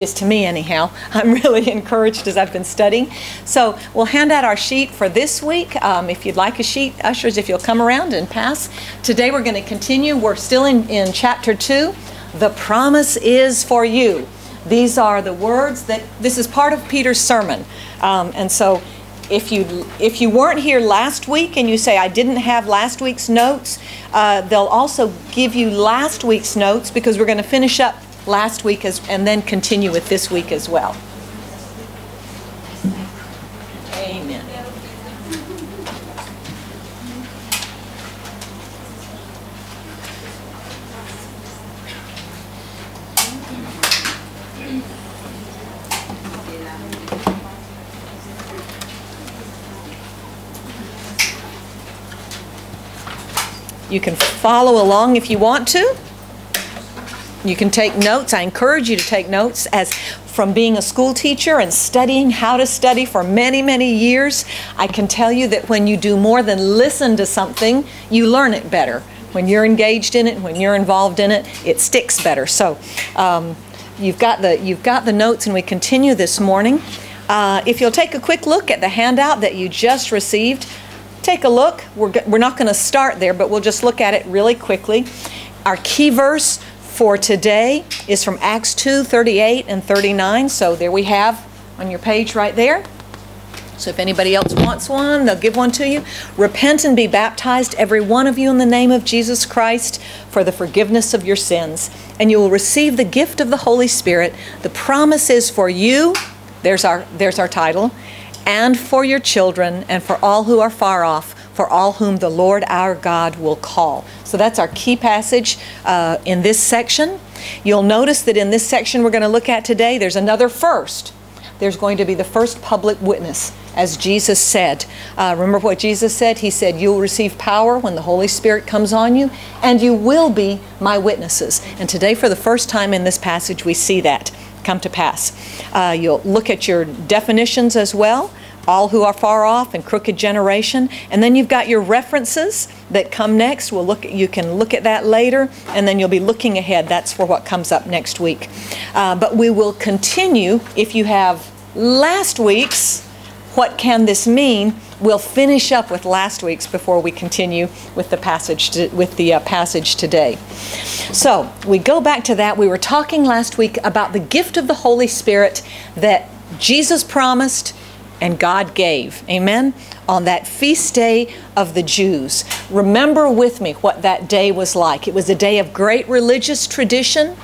is to me anyhow. I'm really encouraged as I've been studying. So we'll hand out our sheet for this week. Um, if you'd like a sheet, ushers, if you'll come around and pass. Today we're going to continue. We're still in, in chapter 2. The promise is for you. These are the words that, this is part of Peter's sermon. Um, and so if you if you weren't here last week and you say I didn't have last week's notes, uh, they'll also give you last week's notes because we're going to finish up last week as, and then continue with this week as well. Amen. You can follow along if you want to. You can take notes. I encourage you to take notes as from being a school teacher and studying how to study for many, many years. I can tell you that when you do more than listen to something, you learn it better. When you're engaged in it, when you're involved in it, it sticks better. So um, you've got the you've got the notes, and we continue this morning. Uh, if you'll take a quick look at the handout that you just received, take a look. We're, we're not going to start there, but we'll just look at it really quickly. Our key verse for today is from Acts 2 38 and 39. So there we have on your page right there. So if anybody else wants one, they'll give one to you. Repent and be baptized, every one of you, in the name of Jesus Christ for the forgiveness of your sins, and you will receive the gift of the Holy Spirit. The promise is for you, there's our, there's our title, and for your children, and for all who are far off for all whom the Lord our God will call. So that's our key passage uh, in this section. You'll notice that in this section we're going to look at today, there's another first. There's going to be the first public witness, as Jesus said. Uh, remember what Jesus said? He said, You'll receive power when the Holy Spirit comes on you, and you will be my witnesses. And today, for the first time in this passage, we see that come to pass. Uh, you'll look at your definitions as well all who are far off and crooked generation. And then you've got your references that come next. We'll look you can look at that later and then you'll be looking ahead. That's for what comes up next week. Uh, but we will continue. If you have last week's what can this mean? We'll finish up with last week's before we continue with the passage to, with the uh, passage today. So we go back to that. We were talking last week about the gift of the holy spirit that jesus promised and God gave. Amen? On that feast day of the Jews. Remember with me what that day was like. It was a day of great religious tradition,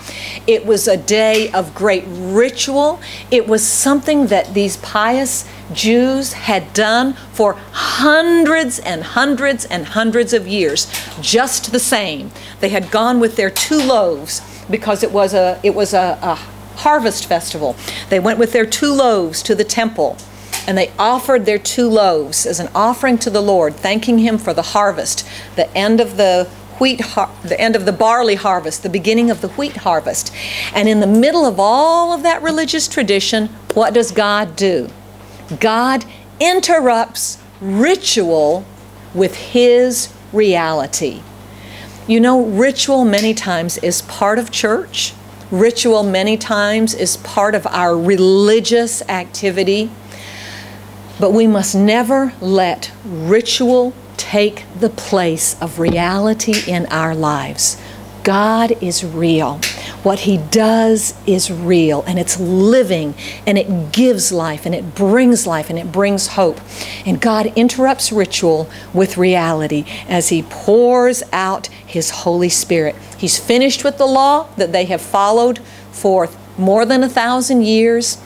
it was a day of great ritual. It was something that these pious Jews had done for hundreds and hundreds and hundreds of years, just the same. They had gone with their two loaves because it was a it was a, a harvest festival. They went with their two loaves to the temple and they offered their two loaves as an offering to the Lord, thanking Him for the harvest, the end of the wheat, the end of the barley harvest, the beginning of the wheat harvest. And in the middle of all of that religious tradition, what does God do? God interrupts ritual with His reality. You know, ritual many times is part of church. Ritual many times is part of our religious activity. But we must never let ritual take the place of reality in our lives. God is real. What He does is real and it's living and it gives life and it brings life and it brings hope. And God interrupts ritual with reality as He pours out His Holy Spirit. He's finished with the law that they have followed for more than a thousand years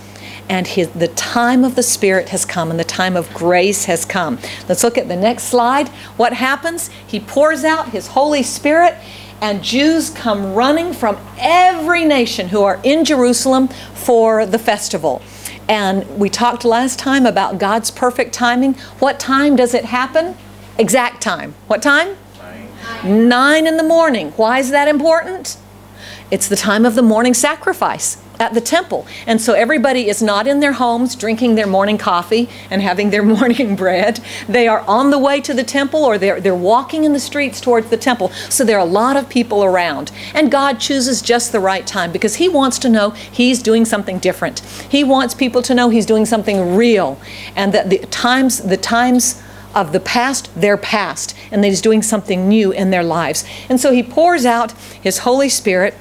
and his, the time of the Spirit has come and the time of grace has come. Let's look at the next slide. What happens? He pours out his Holy Spirit, and Jews come running from every nation who are in Jerusalem for the festival. And we talked last time about God's perfect timing. What time does it happen? Exact time. What time? Nine. Nine in the morning. Why is that important? It's the time of the morning sacrifice. At the temple. And so everybody is not in their homes drinking their morning coffee and having their morning bread. They are on the way to the temple or they're, they're walking in the streets towards the temple. So there are a lot of people around. And God chooses just the right time because He wants to know He's doing something different. He wants people to know He's doing something real and that the times, the times, of the past, they're past, and that He's doing something new in their lives. And so He pours out His Holy Spirit,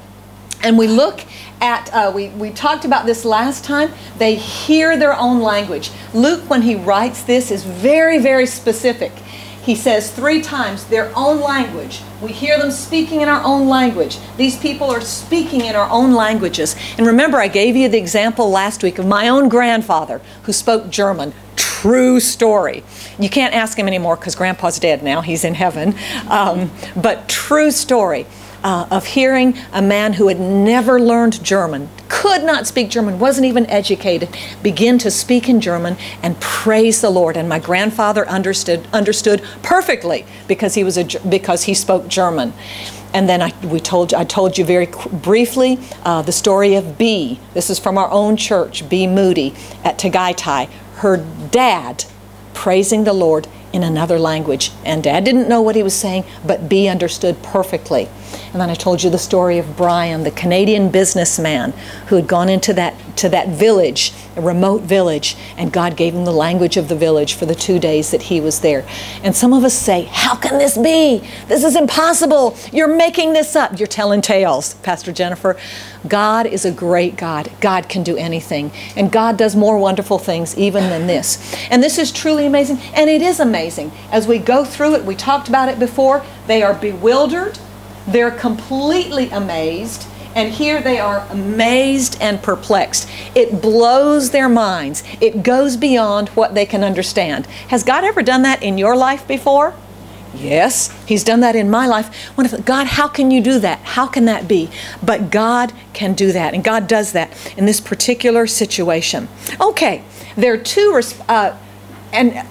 and we look at, uh, we, we talked about this last time, they hear their own language. Luke, when he writes this, is very, very specific. He says three times their own language. We hear them speaking in our own language. These people are speaking in our own languages. And remember, I gave you the example last week of my own grandfather who spoke German. True story. You can't ask him anymore because grandpa's dead now, he's in heaven. Um, but true story uh, of hearing a man who had never learned German, could not speak German, wasn't even educated, begin to speak in German and praise the Lord. And my grandfather understood understood perfectly because he was a because he spoke German. And then I, we told, I told you very briefly uh, the story of B. This is from our own church, B. Moody at Tagaytay. Her dad praising the Lord in another language. And dad didn't know what he was saying, but B understood perfectly. And then I told you the story of Brian, the Canadian businessman who had gone into that to that village, a remote village, and God gave him the language of the village for the two days that he was there. And some of us say, How can this be? This is impossible. You're making this up. You're telling tales, Pastor Jennifer. God is a great God. God can do anything. And God does more wonderful things even than this. And this is truly amazing. And it is amazing. As we go through it, we talked about it before, they are bewildered they're completely amazed, and here they are amazed and perplexed. It blows their minds. It goes beyond what they can understand. Has God ever done that in your life before? Yes, He's done that in my life. God, how can you do that? How can that be? But God can do that, and God does that in this particular situation. Okay, there are two, uh, and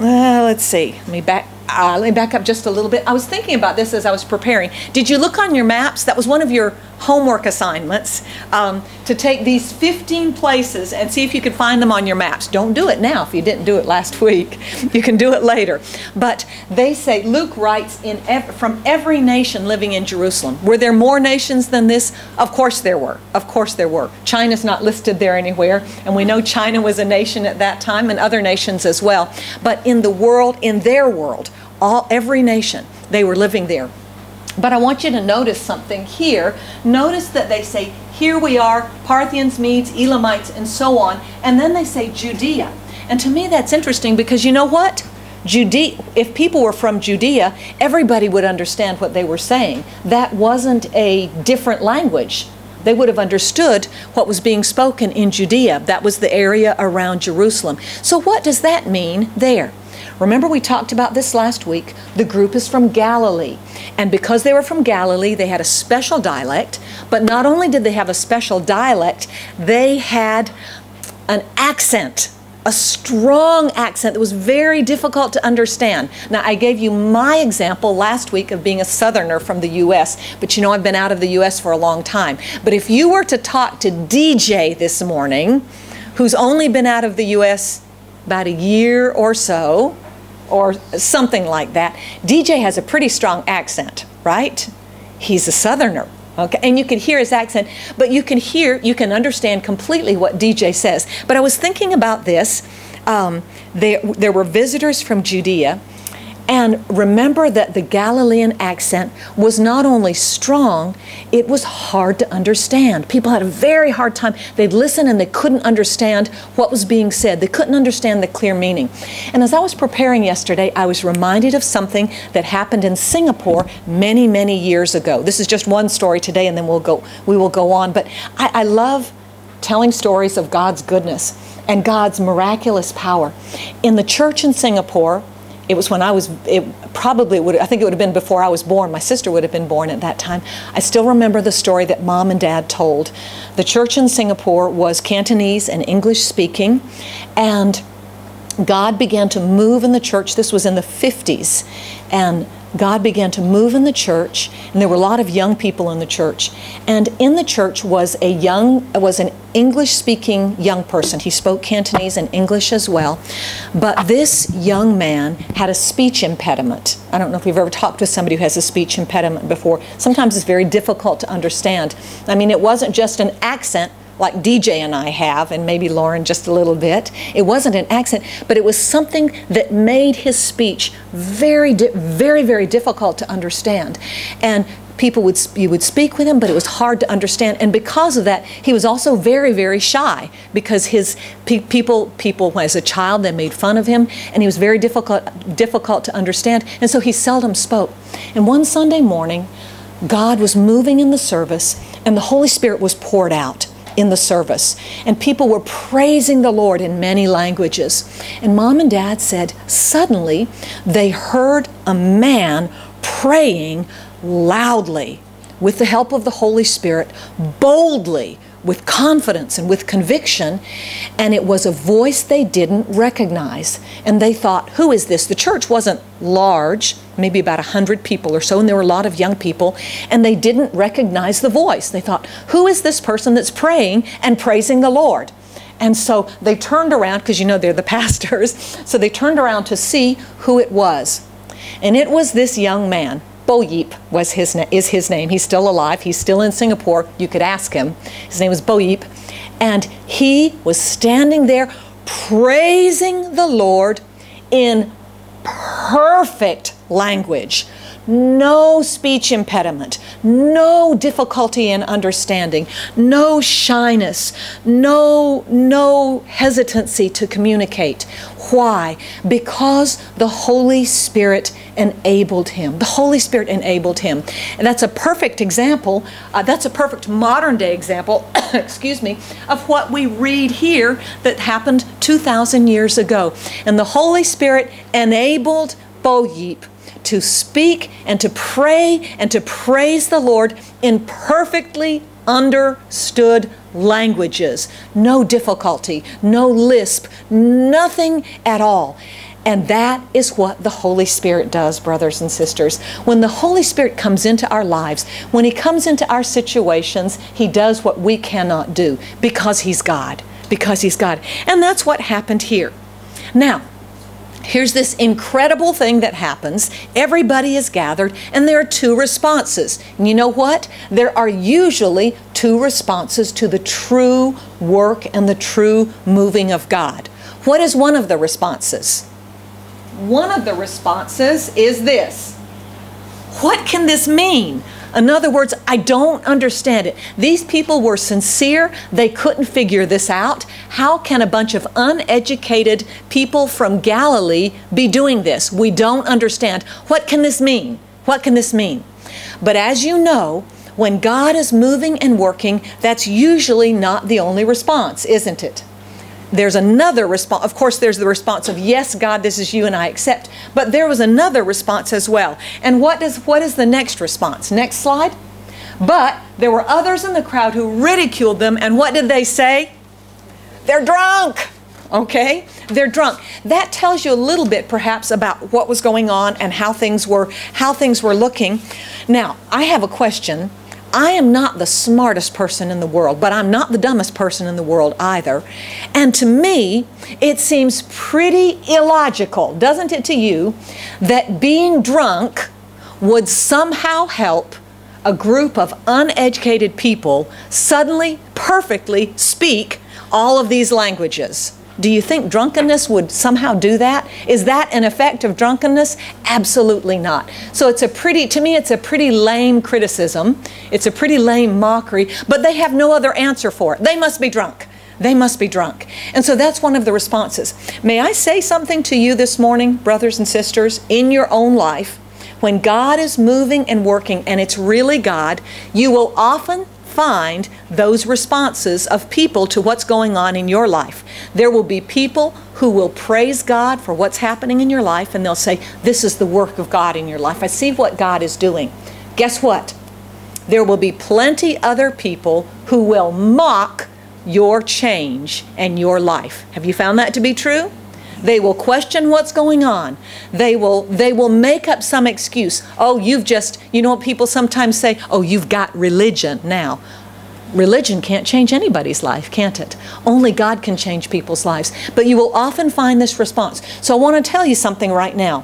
uh, let's see, let me back uh, let me back up just a little bit. I was thinking about this as I was preparing. Did you look on your maps? That was one of your homework assignments um, to take these 15 places and see if you could find them on your maps. Don't do it now if you didn't do it last week. You can do it later. But they say, Luke writes, in ev from every nation living in Jerusalem. Were there more nations than this? Of course there were. Of course there were. China's not listed there anywhere, and we know China was a nation at that time and other nations as well. But in the world, in their world, all every nation, they were living there. But I want you to notice something here. Notice that they say, here we are, Parthians, Medes, Elamites, and so on. And then they say Judea. And to me that's interesting because you know what? Judea, if people were from Judea, everybody would understand what they were saying. That wasn't a different language. They would have understood what was being spoken in Judea. That was the area around Jerusalem. So, what does that mean there? Remember, we talked about this last week. The group is from Galilee. And because they were from Galilee, they had a special dialect. But not only did they have a special dialect, they had an accent a strong accent that was very difficult to understand. Now, I gave you my example last week of being a southerner from the U.S., but you know I've been out of the U.S. for a long time. But if you were to talk to DJ this morning, who's only been out of the U.S. about a year or so, or something like that. DJ has a pretty strong accent, right? He's a southerner. Okay, and you can hear his accent, but you can hear, you can understand completely what DJ says. But I was thinking about this. Um, there, there were visitors from Judea and remember that the Galilean accent was not only strong, it was hard to understand. People had a very hard time. They'd listen and they couldn't understand what was being said. They couldn't understand the clear meaning. And as I was preparing yesterday, I was reminded of something that happened in Singapore many, many years ago. This is just one story today, and then we'll go, we will go on. But I, I love telling stories of God's goodness and God's miraculous power. In the church in Singapore, it was when I was, it probably would, I think it would have been before I was born. My sister would have been born at that time. I still remember the story that mom and dad told. The church in Singapore was Cantonese and English speaking, and God began to move in the church. This was in the 50s, and God began to move in the church, and there were a lot of young people in the church. And in the church was a young, was an English-speaking young person. He spoke Cantonese and English as well. But this young man had a speech impediment. I don't know if you've ever talked to somebody who has a speech impediment before. Sometimes it's very difficult to understand. I mean, it wasn't just an accent like DJ and I have, and maybe Lauren just a little bit. It wasn't an accent, but it was something that made his speech very, very, very difficult to understand. And people would you would speak with him, but it was hard to understand. And because of that, he was also very, very shy because his pe people people as a child they made fun of him, and he was very difficult difficult to understand. And so he seldom spoke. And one Sunday morning, God was moving in the service, and the Holy Spirit was poured out in the service. And people were praising the Lord in many languages. And mom and dad said, suddenly they heard a man praying loudly with the help of the Holy Spirit, boldly with confidence and with conviction, and it was a voice they didn't recognize. And they thought, who is this? The church wasn't large, maybe about 100 people or so, and there were a lot of young people, and they didn't recognize the voice. They thought, who is this person that's praying and praising the Lord? And so they turned around, because you know they're the pastors, so they turned around to see who it was. And it was this young man Bo Yip was his is his name. He's still alive. He's still in Singapore. You could ask him. His name was Bo Yip. And he was standing there praising the Lord in perfect language no speech impediment, no difficulty in understanding, no shyness, no, no hesitancy to communicate. Why? Because the Holy Spirit enabled him. The Holy Spirit enabled him. And that's a perfect example, uh, that's a perfect modern day example, excuse me, of what we read here that happened 2,000 years ago. And the Holy Spirit enabled Bo Yip to speak and to pray and to praise the Lord in perfectly understood languages. No difficulty, no lisp, nothing at all. And that is what the Holy Spirit does, brothers and sisters. When the Holy Spirit comes into our lives, when He comes into our situations, He does what we cannot do because He's God. Because He's God. And that's what happened here. Now, Here's this incredible thing that happens. Everybody is gathered, and there are two responses. And you know what? There are usually two responses to the true work and the true moving of God. What is one of the responses? One of the responses is this What can this mean? In other words, I don't understand it. These people were sincere. They couldn't figure this out. How can a bunch of uneducated people from Galilee be doing this? We don't understand. What can this mean? What can this mean? But as you know, when God is moving and working, that's usually not the only response, isn't it? There's another response. Of course, there's the response of, yes, God, this is you and I accept. But there was another response as well. And what, does, what is the next response? Next slide. But there were others in the crowd who ridiculed them. And what did they say? They're drunk. Okay? They're drunk. That tells you a little bit perhaps about what was going on and how things were how things were looking. Now, I have a question I am not the smartest person in the world, but I'm not the dumbest person in the world either. And to me, it seems pretty illogical, doesn't it to you, that being drunk would somehow help a group of uneducated people suddenly, perfectly speak all of these languages. Do you think drunkenness would somehow do that? Is that an effect of drunkenness? Absolutely not. So it's a pretty, to me, it's a pretty lame criticism. It's a pretty lame mockery, but they have no other answer for it. They must be drunk. They must be drunk. And so that's one of the responses. May I say something to you this morning, brothers and sisters, in your own life? When God is moving and working and it's really God, you will often find those responses of people to what's going on in your life. There will be people who will praise God for what's happening in your life and they'll say, This is the work of God in your life. I see what God is doing. Guess what? There will be plenty other people who will mock your change and your life. Have you found that to be true? They will question what's going on. They will they will make up some excuse. Oh, you've just, you know what people sometimes say? Oh, you've got religion now. Religion can't change anybody's life, can't it? Only God can change people's lives. But you will often find this response. So I want to tell you something right now.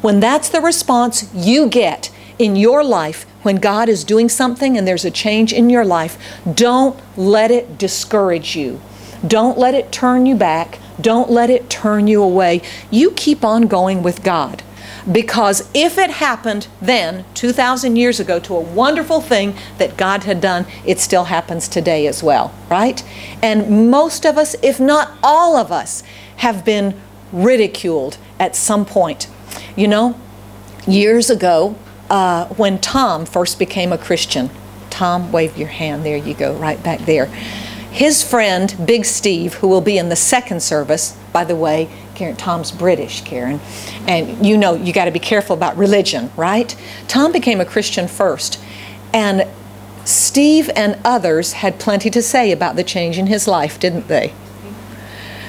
When that's the response you get in your life, when God is doing something and there's a change in your life, don't let it discourage you. Don't let it turn you back. Don't let it turn you away. You keep on going with God. Because if it happened then, 2,000 years ago, to a wonderful thing that God had done, it still happens today as well, right? And most of us, if not all of us, have been ridiculed at some point. You know, years ago, uh, when Tom first became a Christian, Tom, wave your hand. There you go, right back there. His friend, Big Steve, who will be in the second service, by the way, Karen, Tom's British, Karen, and you know you got to be careful about religion, right? Tom became a Christian first, and Steve and others had plenty to say about the change in his life, didn't they?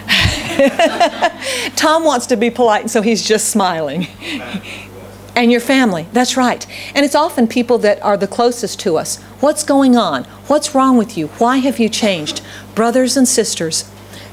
Tom wants to be polite, so he's just smiling. and your family, that's right. And it's often people that are the closest to us. What's going on? What's wrong with you? Why have you changed? Brothers and sisters,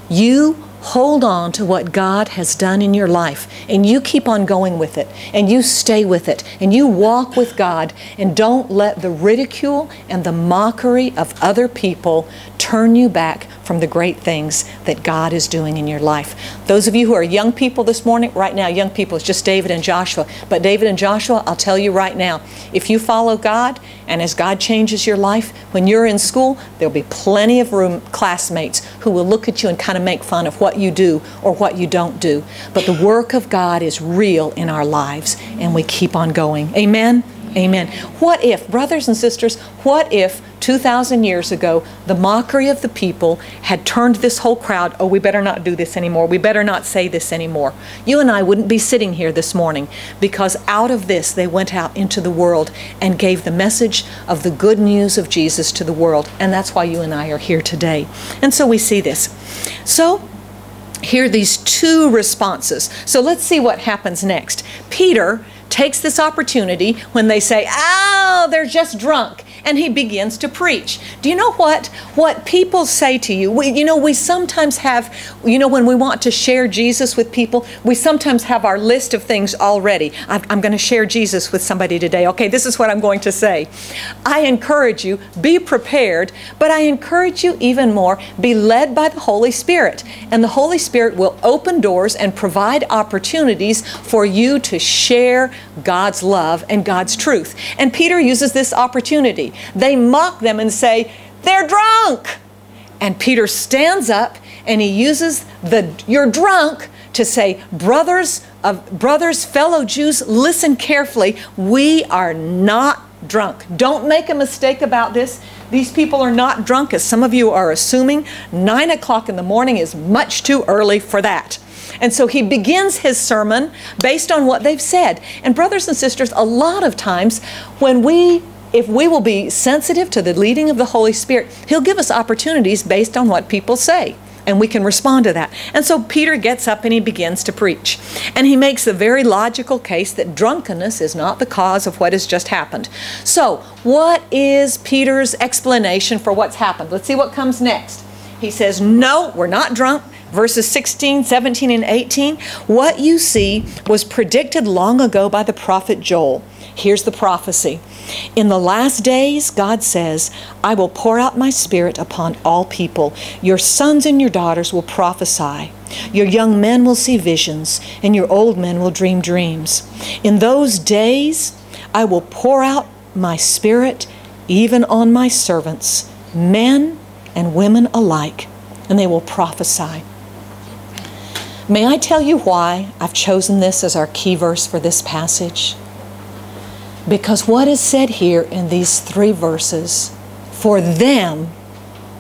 you hold on to what God has done in your life and you keep on going with it and you stay with it and you walk with God and don't let the ridicule and the mockery of other people turn you back from the great things that God is doing in your life. Those of you who are young people this morning, right now, young people, it's just David and Joshua. But David and Joshua, I'll tell you right now, if you follow God and as God changes your life, when you're in school, there'll be plenty of room classmates who will look at you and kind of make fun of what you do or what you don't do. But the work of God is real in our lives and we keep on going. Amen. Amen. What if, brothers and sisters, what if 2,000 years ago the mockery of the people had turned this whole crowd, oh, we better not do this anymore, we better not say this anymore? You and I wouldn't be sitting here this morning because out of this they went out into the world and gave the message of the good news of Jesus to the world. And that's why you and I are here today. And so we see this. So, here these two responses. So let's see what happens next. Peter takes this opportunity when they say, oh, they're just drunk and he begins to preach. Do you know what? What people say to you, we, you know, we sometimes have, you know, when we want to share Jesus with people, we sometimes have our list of things already. I'm, I'm going to share Jesus with somebody today. Okay, this is what I'm going to say. I encourage you, be prepared, but I encourage you even more, be led by the Holy Spirit. And the Holy Spirit will open doors and provide opportunities for you to share God's love and God's truth. And Peter uses this opportunity. They mock them and say, They're drunk. And Peter stands up and he uses the you're drunk to say, Brothers of brothers, fellow Jews, listen carefully. We are not drunk. Don't make a mistake about this. These people are not drunk, as some of you are assuming. Nine o'clock in the morning is much too early for that. And so he begins his sermon based on what they've said. And, brothers and sisters, a lot of times when we if we will be sensitive to the leading of the Holy Spirit, He'll give us opportunities based on what people say. And we can respond to that. And so Peter gets up and he begins to preach. And he makes a very logical case that drunkenness is not the cause of what has just happened. So, what is Peter's explanation for what's happened? Let's see what comes next. He says, No, we're not drunk verses 16, 17, and 18, what you see was predicted long ago by the prophet Joel. Here's the prophecy. In the last days, God says, I will pour out my spirit upon all people. Your sons and your daughters will prophesy. Your young men will see visions, and your old men will dream dreams. In those days, I will pour out my spirit even on my servants, men and women alike, and they will prophesy. May I tell you why I've chosen this as our key verse for this passage? Because what is said here in these three verses for them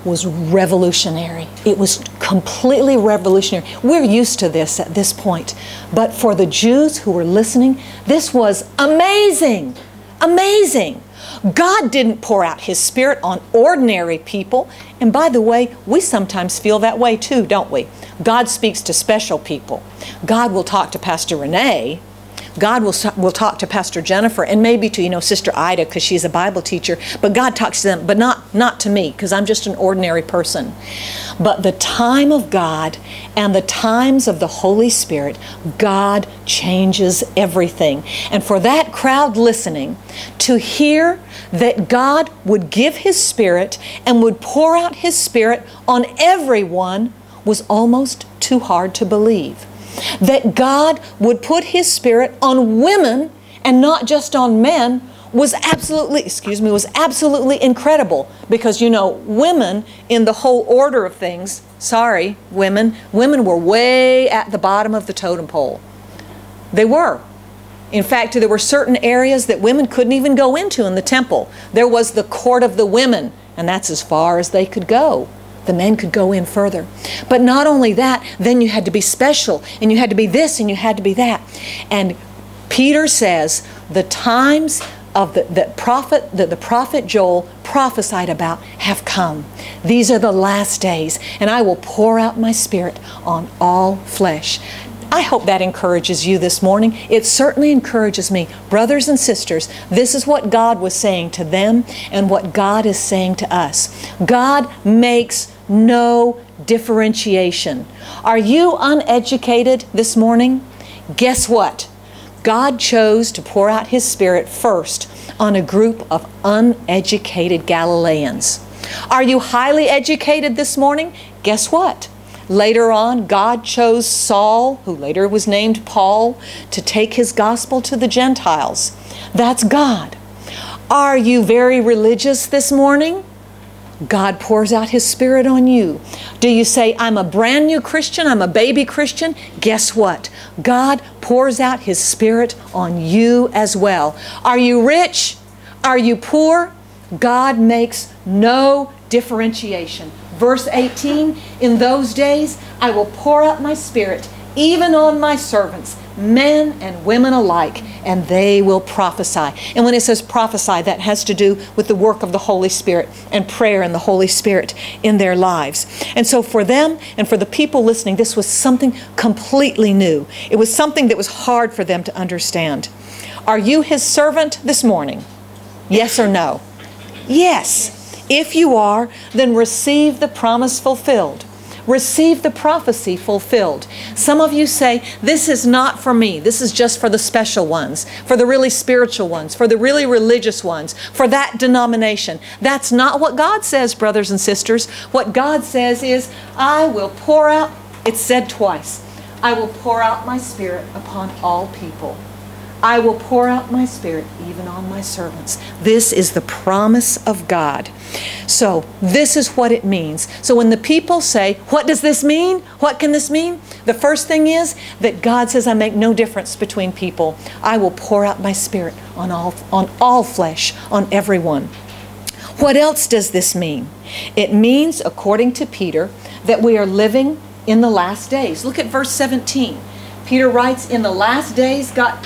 was revolutionary. It was completely revolutionary. We're used to this at this point. But for the Jews who were listening, this was amazing. Amazing. God didn't pour out His Spirit on ordinary people. And by the way, we sometimes feel that way too, don't we? God speaks to special people. God will talk to Pastor Renee. God will, will talk to Pastor Jennifer and maybe to, you know, Sister Ida because she's a Bible teacher. But God talks to them, but not, not to me because I'm just an ordinary person. But the time of God and the times of the Holy Spirit, God changes everything. And for that crowd listening to hear that God would give His Spirit and would pour out His Spirit on everyone was almost too hard to believe that God would put His Spirit on women and not just on men was absolutely, excuse me, was absolutely incredible because you know, women in the whole order of things, sorry, women, women were way at the bottom of the totem pole. They were. In fact, there were certain areas that women couldn't even go into in the temple. There was the court of the women, and that's as far as they could go the men could go in further. But not only that, then you had to be special, and you had to be this, and you had to be that. And Peter says the times of the, the prophet that the prophet Joel prophesied about have come. These are the last days, and I will pour out my spirit on all flesh. I hope that encourages you this morning. It certainly encourages me. Brothers and sisters, this is what God was saying to them and what God is saying to us. God makes no differentiation. Are you uneducated this morning? Guess what? God chose to pour out His Spirit first on a group of uneducated Galileans. Are you highly educated this morning? Guess what? Later on, God chose Saul, who later was named Paul, to take his gospel to the Gentiles. That's God. Are you very religious this morning? God pours out His Spirit on you. Do you say, I'm a brand new Christian, I'm a baby Christian? Guess what? God pours out His Spirit on you as well. Are you rich? Are you poor? God makes no differentiation. Verse 18 In those days I will pour out my Spirit even on my servants men and women alike, and they will prophesy. And when it says prophesy, that has to do with the work of the Holy Spirit and prayer and the Holy Spirit in their lives. And so for them and for the people listening, this was something completely new. It was something that was hard for them to understand. Are you his servant this morning? Yes or no? Yes. If you are, then receive the promise fulfilled receive the prophecy fulfilled. Some of you say, This is not for me. This is just for the special ones, for the really spiritual ones, for the really religious ones, for that denomination. That's not what God says, brothers and sisters. What God says is, I will pour out, it's said twice, I will pour out my spirit upon all people. I will pour out my spirit even on my servants. This is the promise of God. So, this is what it means. So, when the people say, What does this mean? What can this mean? The first thing is that God says, I make no difference between people. I will pour out my spirit on all, on all flesh, on everyone. What else does this mean? It means, according to Peter, that we are living in the last days. Look at verse 17. Peter writes, In the last days, God,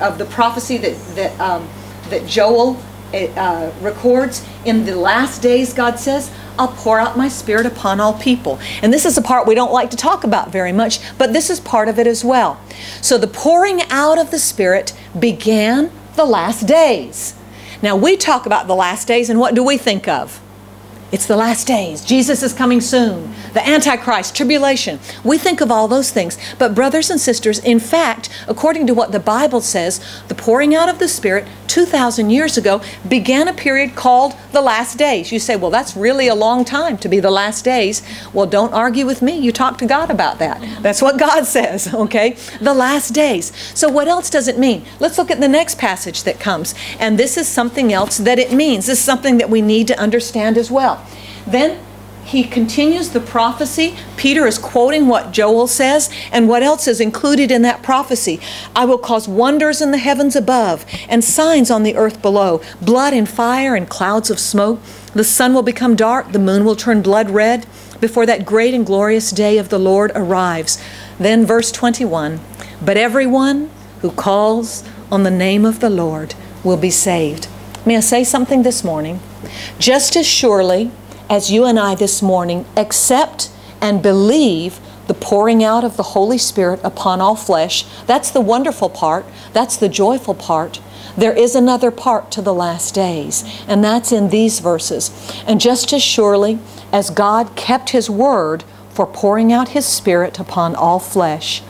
of the prophecy that, that, um, that Joel uh, records, in the last days, God says, I'll pour out my spirit upon all people. And this is a part we don't like to talk about very much, but this is part of it as well. So the pouring out of the spirit began the last days. Now we talk about the last days, and what do we think of? It's the last days. Jesus is coming soon. The Antichrist, tribulation. We think of all those things. But, brothers and sisters, in fact, according to what the Bible says, the pouring out of the Spirit 2,000 years ago began a period called the last days. You say, well, that's really a long time to be the last days. Well, don't argue with me. You talk to God about that. That's what God says, okay? The last days. So, what else does it mean? Let's look at the next passage that comes. And this is something else that it means. This is something that we need to understand as well. Then he continues the prophecy. Peter is quoting what Joel says, and what else is included in that prophecy? I will cause wonders in the heavens above and signs on the earth below blood and fire and clouds of smoke. The sun will become dark, the moon will turn blood red before that great and glorious day of the Lord arrives. Then, verse 21 But everyone who calls on the name of the Lord will be saved. May I say something this morning? Just as surely as you and I this morning accept and believe the pouring out of the Holy Spirit upon all flesh, that's the wonderful part, that's the joyful part. There is another part to the last days, and that's in these verses. And just as surely as God kept His word for pouring out His Spirit upon all flesh,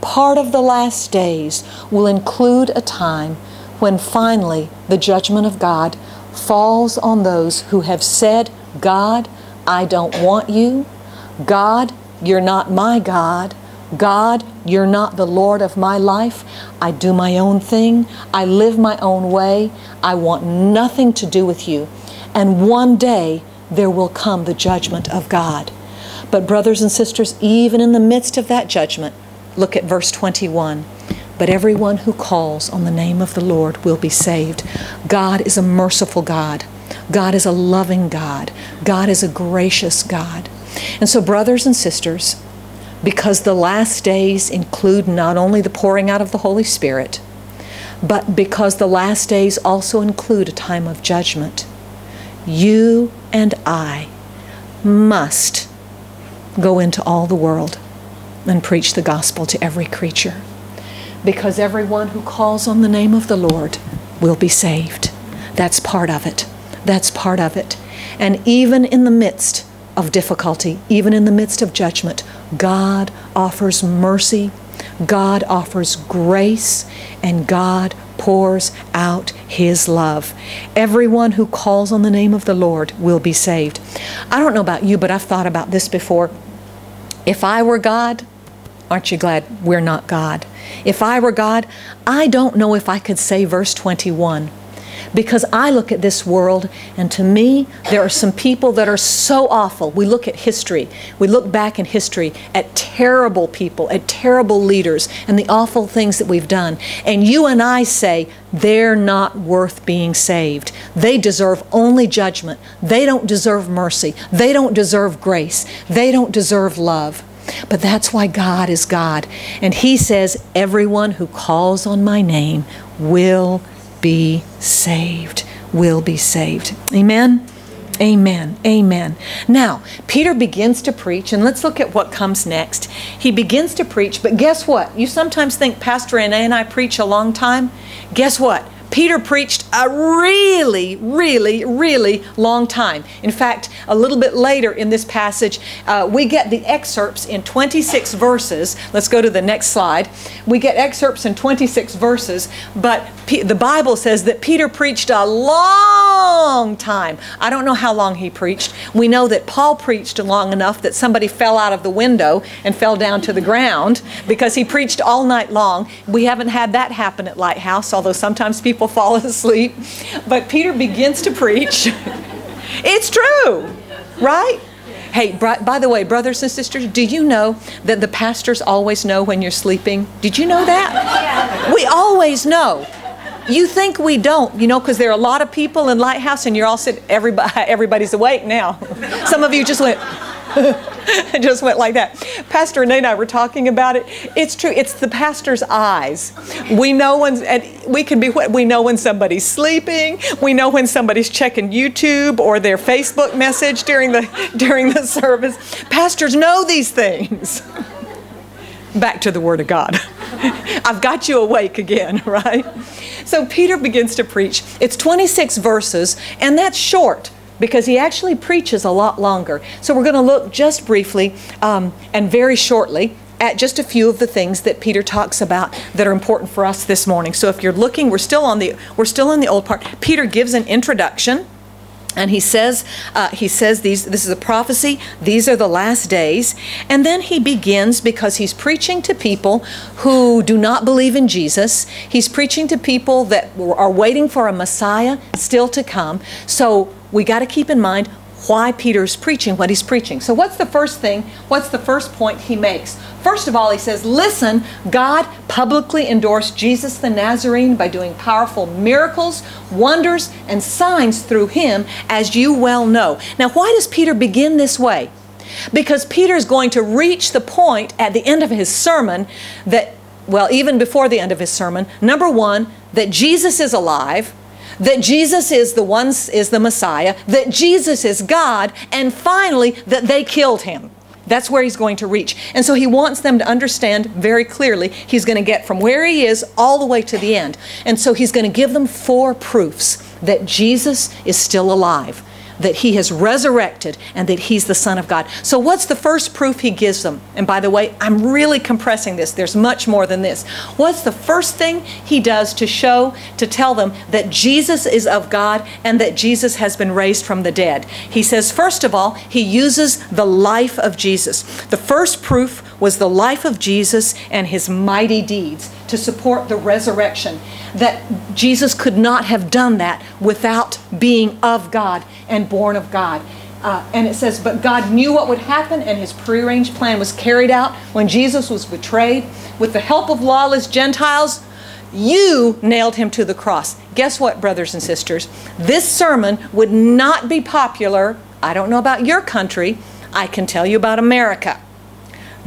part of the last days will include a time when finally the judgment of God falls on those who have said, God, I don't want you. God, you're not my God. God, you're not the Lord of my life. I do my own thing. I live my own way. I want nothing to do with you. And one day there will come the judgment of God. But, brothers and sisters, even in the midst of that judgment, look at verse 21. But everyone who calls on the name of the Lord will be saved. God is a merciful God. God is a loving God. God is a gracious God. And so, brothers and sisters, because the last days include not only the pouring out of the Holy Spirit, but because the last days also include a time of judgment, you and I must go into all the world and preach the gospel to every creature. Because everyone who calls on the name of the Lord will be saved. That's part of it. That's part of it. And even in the midst of difficulty, even in the midst of judgment, God offers mercy, God offers grace, and God pours out His love. Everyone who calls on the name of the Lord will be saved. I don't know about you, but I've thought about this before. If I were God, aren't you glad we're not God? If I were God, I don't know if I could say verse 21 because I look at this world and to me, there are some people that are so awful. We look at history, we look back in history at terrible people, at terrible leaders, and the awful things that we've done. And you and I say, they're not worth being saved. They deserve only judgment. They don't deserve mercy. They don't deserve grace. They don't deserve love. But that's why God is God. And He says, Everyone who calls on my name will be saved, will be saved. Amen? Amen. Amen. Now, Peter begins to preach, and let's look at what comes next. He begins to preach, but guess what? You sometimes think Pastor Renee and I preach a long time. Guess what? Peter preached a really, really, really long time. In fact, a little bit later in this passage, uh, we get the excerpts in 26 verses. Let's go to the next slide. We get excerpts in 26 verses, but P the Bible says that Peter preached a long time. I don't know how long he preached. We know that Paul preached long enough that somebody fell out of the window and fell down to the ground because he preached all night long. We haven't had that happen at Lighthouse, although sometimes people people fall asleep. But Peter begins to preach. it's true, right? Hey, by the way, brothers and sisters, do you know that the pastors always know when you're sleeping? Did you know that? We always know. You think we don't, you know, because there are a lot of people in Lighthouse and you're all sitting, everybody, everybody's awake now. Some of you just went, it just went like that. Pastor Renee and I were talking about it. It's true. It's the pastor's eyes. We know when and we can be we know when somebody's sleeping. We know when somebody's checking YouTube or their Facebook message during the during the service. Pastors know these things. Back to the Word of God. I've got you awake again, right? So Peter begins to preach. It's 26 verses, and that's short because he actually preaches a lot longer. So we're going to look just briefly um, and very shortly at just a few of the things that Peter talks about that are important for us this morning. So if you're looking, we're still on the we're still in the old part. Peter gives an introduction. And he says, uh, he says these. This is a prophecy. These are the last days. And then he begins because he's preaching to people who do not believe in Jesus. He's preaching to people that are waiting for a Messiah still to come. So we got to keep in mind why Peter's preaching what he's preaching. So, what's the first thing? What's the first point he makes? First of all, he says, Listen, God publicly endorsed Jesus the Nazarene by doing powerful miracles, wonders, and signs through him, as you well know. Now, why does Peter begin this way? Because Peter's going to reach the point at the end of his sermon that, well, even before the end of his sermon, number one, that Jesus is alive that Jesus is the one is the Messiah, that Jesus is God, and finally that they killed him. That's where he's going to reach. And so he wants them to understand very clearly he's going to get from where he is all the way to the end. And so he's going to give them four proofs that Jesus is still alive that he has resurrected and that he's the Son of God. So, what's the first proof he gives them? And by the way, I'm really compressing this, there's much more than this. What's the first thing he does to show, to tell them that Jesus is of God and that Jesus has been raised from the dead? He says, first of all, he uses the life of Jesus. The first proof was the life of Jesus and his mighty deeds to support the resurrection. That Jesus could not have done that without being of God and born of God. Uh, and it says, But God knew what would happen, and his prearranged plan was carried out when Jesus was betrayed. With the help of lawless Gentiles, you nailed him to the cross. Guess what, brothers and sisters? This sermon would not be popular. I don't know about your country. I can tell you about America.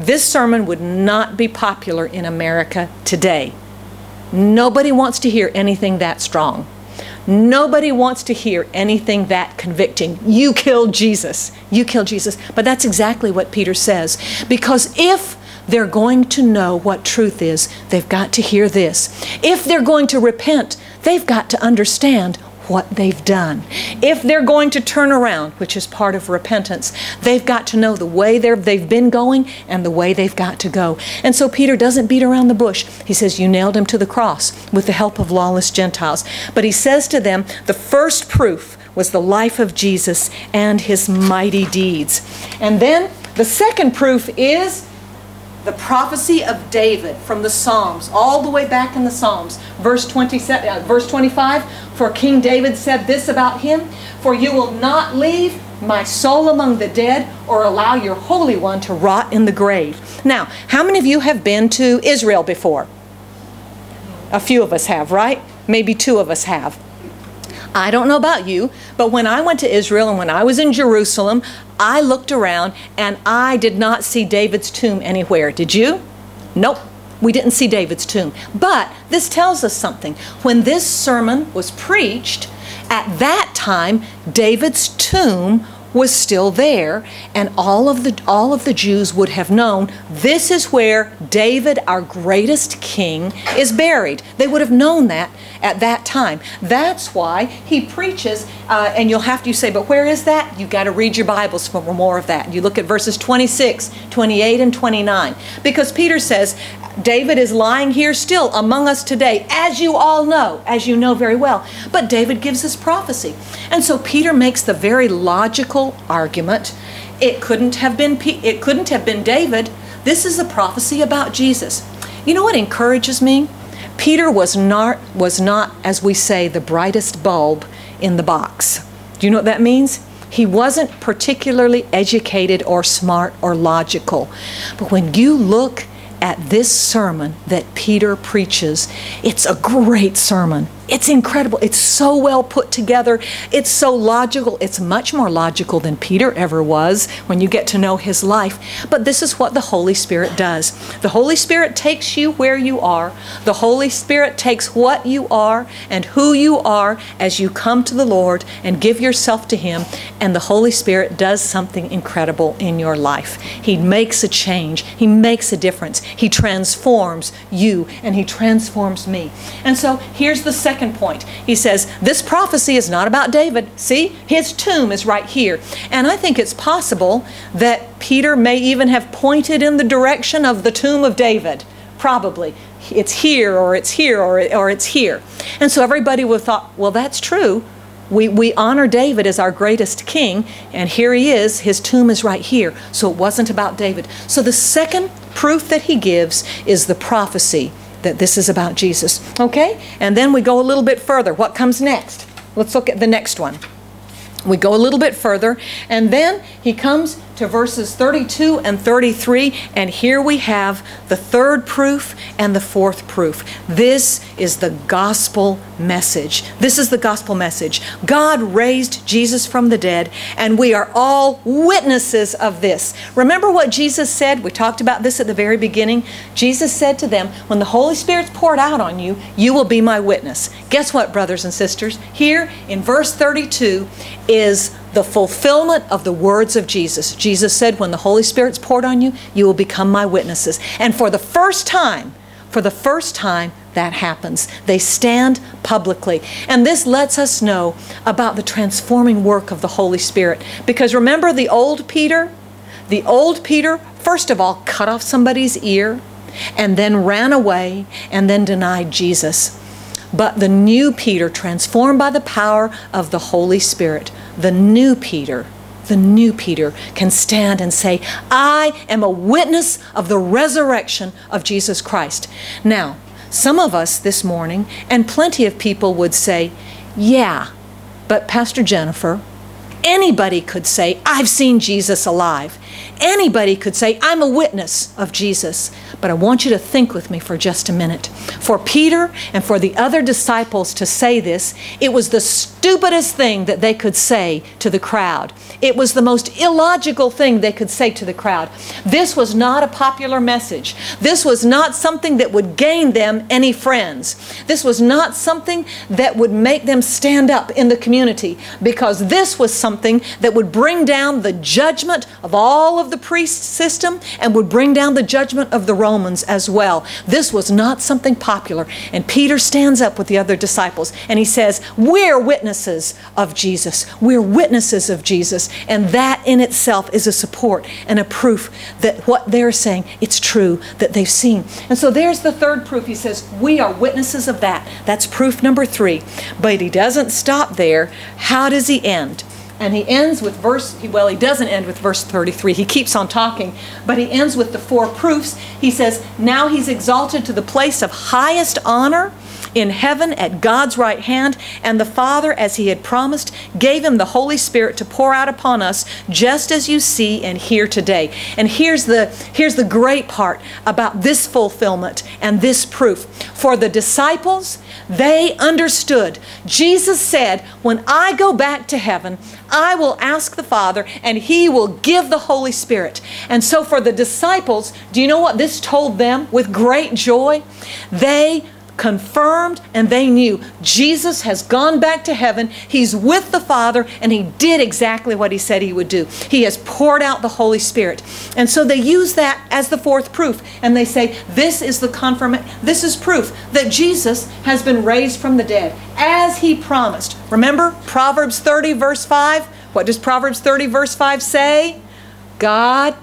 This sermon would not be popular in America today. Nobody wants to hear anything that strong. Nobody wants to hear anything that convicting. You killed Jesus. You killed Jesus. But that's exactly what Peter says. Because if they're going to know what truth is, they've got to hear this. If they're going to repent, they've got to understand what they've done. If they're going to turn around, which is part of repentance, they've got to know the way they've been going and the way they've got to go. And so Peter doesn't beat around the bush. He says, You nailed him to the cross with the help of lawless Gentiles. But he says to them, The first proof was the life of Jesus and his mighty deeds. And then the second proof is the prophecy of David from the Psalms, all the way back in the Psalms. Verse, 20, uh, verse 25 For King David said this about him For you will not leave my soul among the dead or allow your Holy One to rot in the grave. Now, how many of you have been to Israel before? A few of us have, right? Maybe two of us have. I don't know about you, but when I went to Israel and when I was in Jerusalem, I looked around and I did not see David's tomb anywhere. Did you? Nope. We didn't see David's tomb. But this tells us something. When this sermon was preached, at that time, David's tomb was still there and all of the all of the Jews would have known this is where David our greatest king is buried. They would have known that at that time. That's why he preaches uh, and you'll have to say but where is that? You've got to read your bibles for more of that. You look at verses 26 28 and 29 because Peter says David is lying here still among us today, as you all know, as you know very well. But David gives us prophecy. And so Peter makes the very logical argument. It couldn't have been it couldn't have been David. This is a prophecy about Jesus. You know what encourages me? Peter was not was not as we say the brightest bulb in the box. Do you know what that means? He wasn't particularly educated or smart or logical. But when you look at this sermon that Peter preaches. It's a great sermon. It's incredible. It's so well put together. It's so logical. It's much more logical than Peter ever was when you get to know his life. But this is what the Holy Spirit does. The Holy Spirit takes you where you are. The Holy Spirit takes what you are and who you are as you come to the Lord and give yourself to Him. And the Holy Spirit does something incredible in your life. He makes a change, He makes a difference. He transforms you and He transforms me. And so here's the second second point. He says, This prophecy is not about David. See, his tomb is right here. And I think it's possible that Peter may even have pointed in the direction of the tomb of David. Probably. It's here, or it's here, or, or it's here. And so everybody would have thought, well, that's true. We, we honor David as our greatest king, and here he is. His tomb is right here. So it wasn't about David. So the second proof that he gives is the prophecy that this is about Jesus. Okay? And then we go a little bit further. What comes next? Let's look at the next one. We go a little bit further, and then he comes to verses 32 and 33, and here we have the third proof and the fourth proof. This is the gospel message. This is the gospel message. God raised Jesus from the dead, and we are all witnesses of this. Remember what Jesus said? We talked about this at the very beginning. Jesus said to them, When the Holy Spirit's poured out on you, you will be my witness. Guess what, brothers and sisters? Here in verse 32 is the fulfillment of the words of Jesus. Jesus said, When the Holy Spirit's poured on you, you will become my witnesses. And for the first time, for the first time, that happens. They stand publicly. And this lets us know about the transforming work of the Holy Spirit. Because remember the old Peter? The old Peter, first of all, cut off somebody's ear and then ran away and then denied Jesus. But the new Peter, transformed by the power of the Holy Spirit, the new Peter, the new Peter can stand and say, I am a witness of the resurrection of Jesus Christ. Now, some of us this morning, and plenty of people would say, Yeah, but Pastor Jennifer, anybody could say, I've seen Jesus alive. Anybody could say, I'm a witness of Jesus. But I want you to think with me for just a minute. For Peter and for the other disciples to say this, it was the stupidest thing that they could say to the crowd. It was the most illogical thing they could say to the crowd. This was not a popular message. This was not something that would gain them any friends. This was not something that would make them stand up in the community because this was something that would bring down the judgment of all of the priest system and would bring down the judgment of the Romans as well. This was not something popular. And Peter stands up with the other disciples and he says, We're witnesses of Jesus. We're witnesses of Jesus. And that in itself is a support and a proof that what they're saying, it's true, that they've seen. And so there's the third proof. He says, We are witnesses of that. That's proof number three. But he doesn't stop there. How does he end? And he ends with verse, well, he doesn't end with verse 33. He keeps on talking, but he ends with the four proofs. He says, Now he's exalted to the place of highest honor in heaven at God's right hand, and the Father, as he had promised, gave him the Holy Spirit to pour out upon us, just as you see and hear today. And here's the, here's the great part about this fulfillment and this proof. For the disciples, they understood. Jesus said, When I go back to heaven, I will ask the Father, and He will give the Holy Spirit. And so, for the disciples, do you know what this told them with great joy? They confirmed and they knew Jesus has gone back to heaven. He's with the Father and he did exactly what he said he would do. He has poured out the Holy Spirit. And so they use that as the fourth proof and they say this is the confirm this is proof that Jesus has been raised from the dead as he promised. Remember Proverbs 30 verse 5? What does Proverbs 30 verse 5 say? God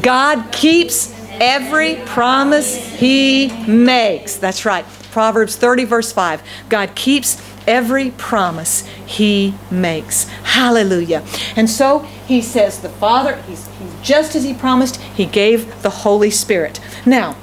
God keeps every promise he makes. That's right. Proverbs 30, verse 5. God keeps every promise he makes. Hallelujah. And so he says, the Father, he's, he's just as he promised, he gave the Holy Spirit. Now,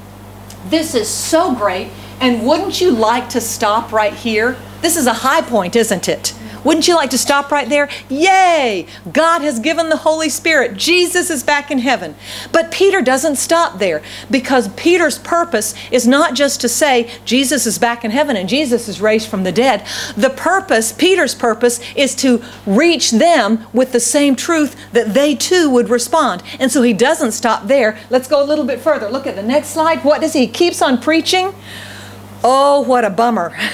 this is so great. And wouldn't you like to stop right here? This is a high point, isn't it? Wouldn't you like to stop right there? Yay! God has given the Holy Spirit. Jesus is back in heaven. But Peter doesn't stop there because Peter's purpose is not just to say Jesus is back in heaven and Jesus is raised from the dead. The purpose, Peter's purpose, is to reach them with the same truth that they too would respond. And so he doesn't stop there. Let's go a little bit further. Look at the next slide. What does he? He keeps on preaching. Oh, what a bummer.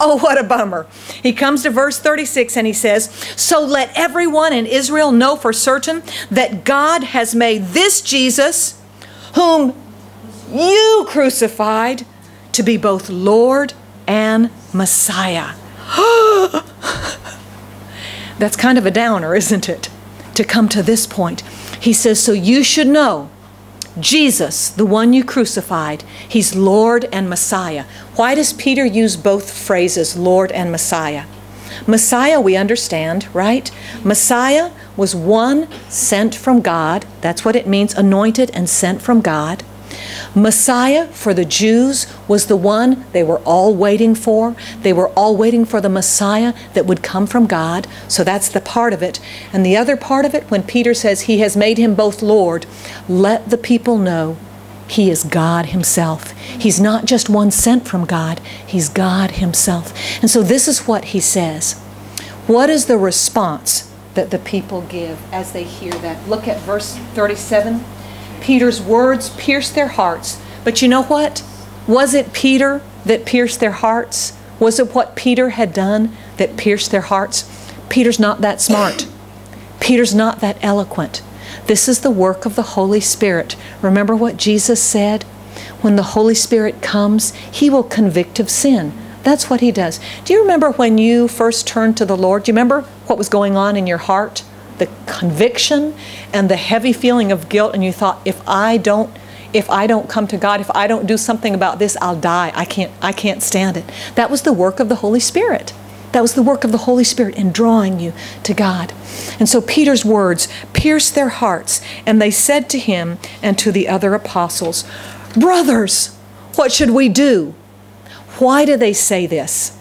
Oh, what a bummer. He comes to verse 36 and he says, So let everyone in Israel know for certain that God has made this Jesus, whom you crucified, to be both Lord and Messiah. That's kind of a downer, isn't it? To come to this point. He says, So you should know Jesus, the one you crucified, he's Lord and Messiah. Why does Peter use both phrases, Lord and Messiah? Messiah, we understand, right? Messiah was one sent from God. That's what it means, anointed and sent from God. Messiah for the Jews was the one they were all waiting for. They were all waiting for the Messiah that would come from God. So that's the part of it. And the other part of it, when Peter says he has made him both Lord, let the people know he is God Himself. He's not just one sent from God, He's God Himself. And so this is what He says. What is the response that the people give as they hear that? Look at verse 37. Peter's words pierced their hearts. But you know what? Was it Peter that pierced their hearts? Was it what Peter had done that pierced their hearts? Peter's not that smart. Peter's not that eloquent. This is the work of the Holy Spirit. Remember what Jesus said? When the Holy Spirit comes, He will convict of sin. That's what He does. Do you remember when you first turned to the Lord? Do you remember what was going on in your heart? The conviction and the heavy feeling of guilt, and you thought, if I don't if I don't come to God, if I don't do something about this, I'll die. I can't I can't stand it. That was the work of the Holy Spirit. That was the work of the Holy Spirit in drawing you to God. And so Peter's words pierced their hearts, and they said to him and to the other apostles, Brothers, what should we do? Why do they say this?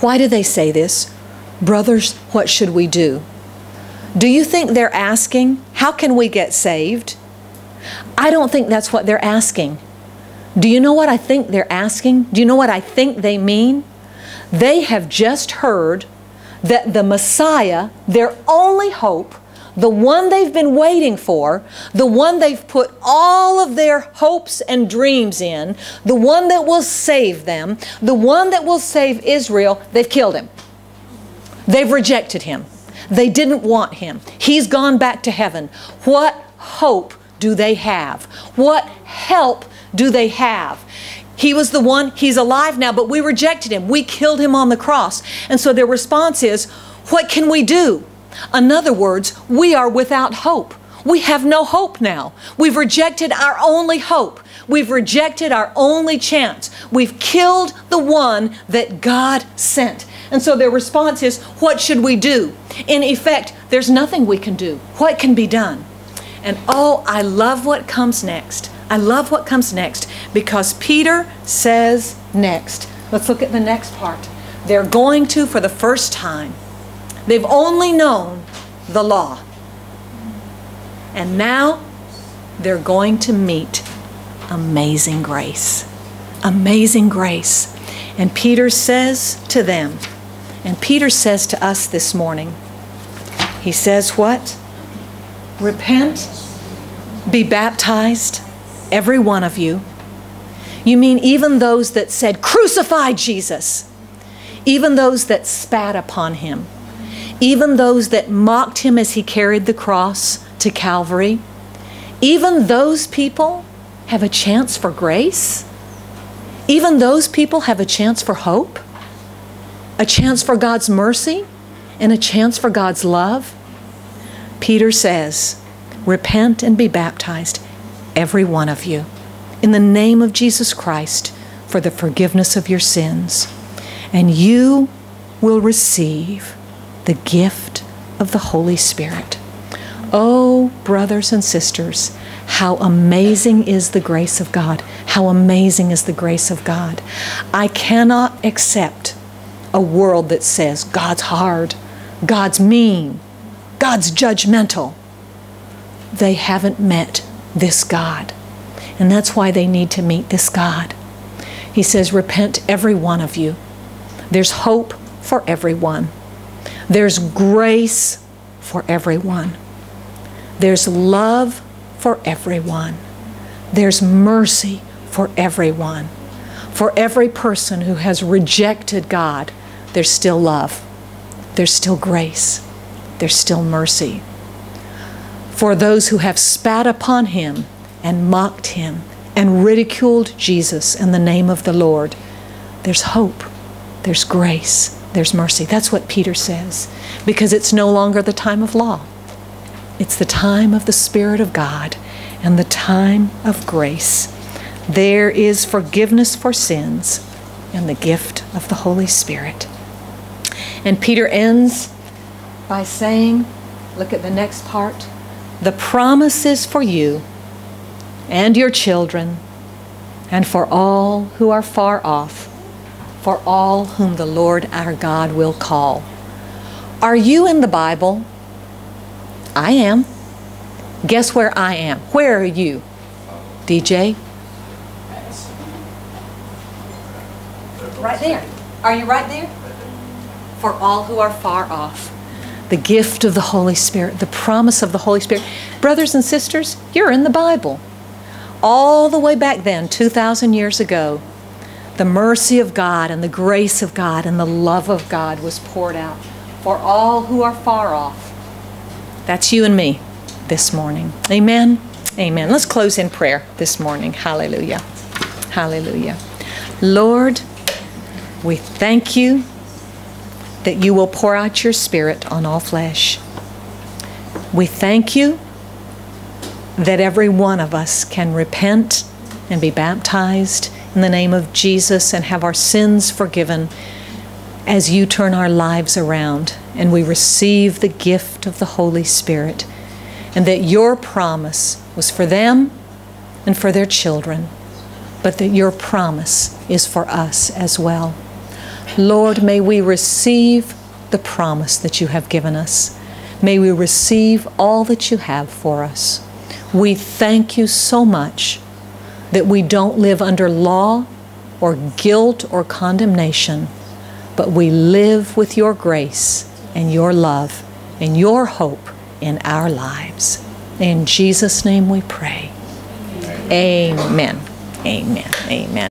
Why do they say this? Brothers, what should we do? Do you think they're asking, How can we get saved? I don't think that's what they're asking. Do you know what I think they're asking? Do you know what I think they mean? They have just heard that the Messiah, their only hope, the one they've been waiting for, the one they've put all of their hopes and dreams in, the one that will save them, the one that will save Israel, they've killed him. They've rejected him. They didn't want him. He's gone back to heaven. What hope do they have? What help do they have? He was the one, he's alive now, but we rejected him. We killed him on the cross. And so their response is, What can we do? In other words, we are without hope. We have no hope now. We've rejected our only hope. We've rejected our only chance. We've killed the one that God sent. And so their response is, What should we do? In effect, there's nothing we can do. What can be done? And oh, I love what comes next. I love what comes next because Peter says next. Let's look at the next part. They're going to, for the first time, they've only known the law. And now they're going to meet amazing grace. Amazing grace. And Peter says to them, and Peter says to us this morning, he says, What? Repent, be baptized every one of you. You mean even those that said, Crucify Jesus, even those that spat upon him, even those that mocked him as he carried the cross to Calvary, even those people have a chance for grace? Even those people have a chance for hope? A chance for God's mercy? And a chance for God's love? Peter says, Repent and be baptized every one of you, in the name of Jesus Christ, for the forgiveness of your sins, and you will receive the gift of the Holy Spirit. Oh, brothers and sisters, how amazing is the grace of God! How amazing is the grace of God! I cannot accept a world that says God's hard, God's mean, God's judgmental. They haven't met this God. And that's why they need to meet this God. He says, Repent, every one of you. There's hope for everyone, there's grace for everyone, there's love for everyone, there's mercy for everyone. For every person who has rejected God, there's still love, there's still grace, there's still mercy for those who have spat upon him and mocked him and ridiculed Jesus in the name of the Lord. There's hope, there's grace, there's mercy. That's what Peter says, because it's no longer the time of law. It's the time of the Spirit of God and the time of grace. There is forgiveness for sins and the gift of the Holy Spirit. And Peter ends by saying, look at the next part the promises for you and your children, and for all who are far off, for all whom the Lord our God will call. Are you in the Bible? I am. Guess where I am? Where are you? DJ? Right there. Are you right there? For all who are far off. The gift of the Holy Spirit, the promise of the Holy Spirit. Brothers and sisters, you're in the Bible. All the way back then, 2,000 years ago, the mercy of God and the grace of God and the love of God was poured out for all who are far off. That's you and me this morning. Amen. Amen. Let's close in prayer this morning. Hallelujah. Hallelujah. Lord, we thank you that you will pour out your Spirit on all flesh. We thank you that every one of us can repent and be baptized in the name of Jesus and have our sins forgiven as you turn our lives around and we receive the gift of the Holy Spirit. And that your promise was for them and for their children, but that your promise is for us as well. Lord, may we receive the promise that you have given us. May we receive all that you have for us. We thank you so much that we don't live under law or guilt or condemnation, but we live with your grace and your love and your hope in our lives. In Jesus' name we pray. Amen. Amen. Amen.